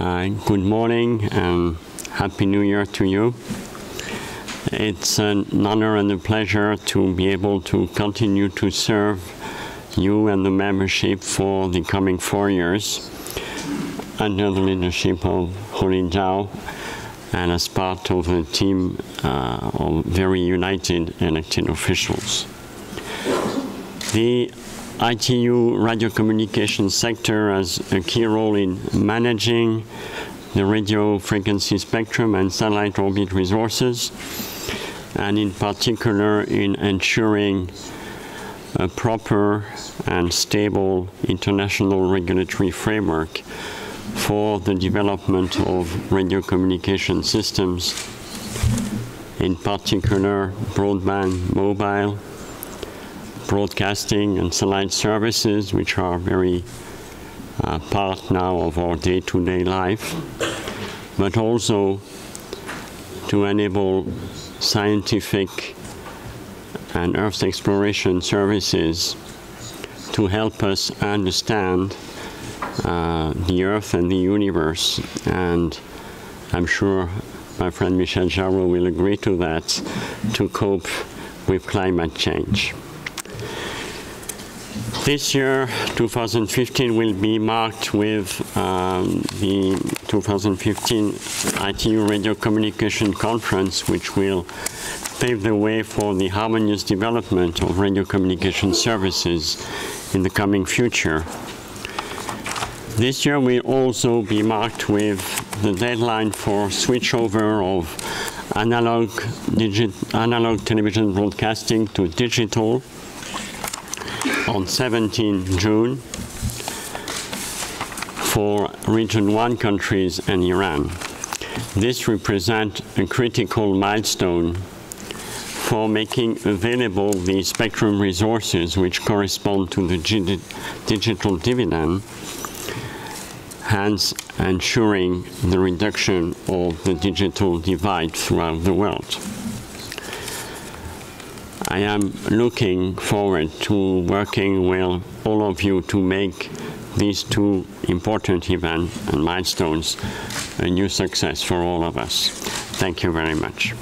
Uh, good morning and Happy New Year to you. It's an honor and a pleasure to be able to continue to serve you and the membership for the coming four years under the leadership of Houlin Zhao and as part of a team uh, of very united elected officials. The ITU radio communication sector has a key role in managing the radio frequency spectrum and satellite orbit resources, and in particular in ensuring a proper and stable international regulatory framework for the development of radio communication systems, in particular broadband mobile, broadcasting and satellite services, which are very uh, part now of our day-to-day life, but also to enable scientific and Earth exploration services to help us understand uh, the Earth and the universe. And I'm sure my friend Michel Jarraud will agree to that, to cope with climate change. This year, 2015, will be marked with um, the 2015 ITU Radio Communication Conference, which will pave the way for the harmonious development of radio communication services in the coming future. This year will also be marked with the deadline for switchover of analog, analog television broadcasting to digital on 17 June for Region 1 countries and Iran. This represents a critical milestone for making available the spectrum resources which correspond to the digital dividend, hence ensuring the reduction of the digital divide throughout the world. I am looking forward to working with all of you to make these two important events and milestones a new success for all of us. Thank you very much.